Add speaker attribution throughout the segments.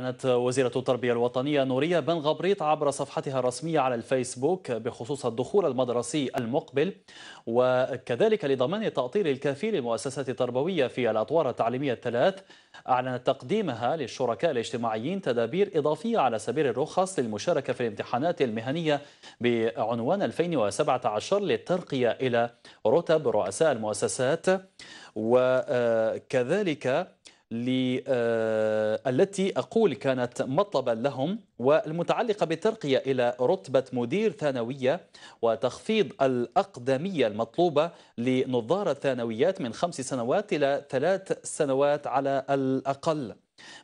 Speaker 1: أعلنت وزيرة التربية الوطنية نورية بن غبريط عبر صفحتها الرسمية على الفيسبوك بخصوص الدخول المدرسي المقبل وكذلك لضمان التأطير الكافي للمؤسسات التربوية في الأطوار التعليمية الثلاث أعلنت تقديمها للشركاء الاجتماعيين تدابير إضافية على سبيل الرخص للمشاركة في الامتحانات المهنية بعنوان 2017 للترقية إلى رتب رؤساء المؤسسات. وكذلك التي أقول كانت مطلبا لهم والمتعلقة بالترقية إلى رتبة مدير ثانوية وتخفيض الأقدمية المطلوبة لنظار الثانويات من خمس سنوات إلى ثلاث سنوات على الأقل.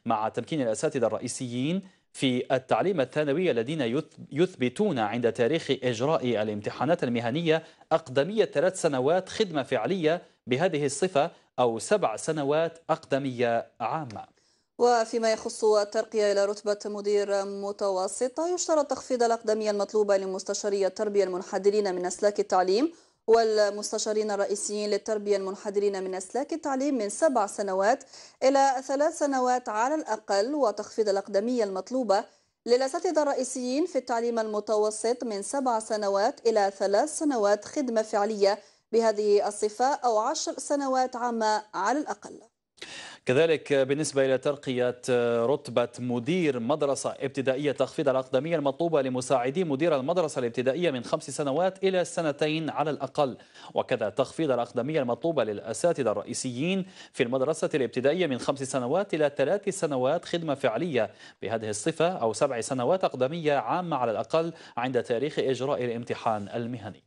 Speaker 1: مع تمكين الأساتذة الرئيسيين في التعليم الثانوي الذين يثبتون عند تاريخ إجراء الامتحانات المهنية أقدمية ثلاث سنوات خدمة فعلية بهذه الصفة أو سبع سنوات أقدمية عامة.
Speaker 2: وفيما يخص الترقية إلى رتبة مدير متوسطة يشترط تخفيض الأقدمية المطلوبة لمستشاري التربية المنحدرين من أسلاك التعليم والمستشارين الرئيسيين للتربية المنحدرين من أسلاك التعليم من سبع سنوات إلى ثلاث سنوات على الأقل وتخفيض الأقدمية المطلوبة للأساتذة الرئيسيين في التعليم المتوسط من سبع سنوات إلى ثلاث سنوات خدمة فعلية بهذه الصفة أو عشر سنوات عامة على الأقل.
Speaker 1: كذلك بالنسبة إلى ترقية رتبة مدير مدرسة ابتدائية تخفيض الأقدمية المطلوبة لمساعدي مدير المدرسة الابتدائية من خمس سنوات إلى سنتين على الأقل. وكذا تخفيض الأقدمية المطلوبة للأساتذة الرئيسيين في المدرسة الابتدائية من خمس سنوات إلى ثلاث سنوات خدمة فعلية. بهذه الصفة أو سبع سنوات أقدمية عامة على الأقل عند تاريخ إجراء الامتحان المهني.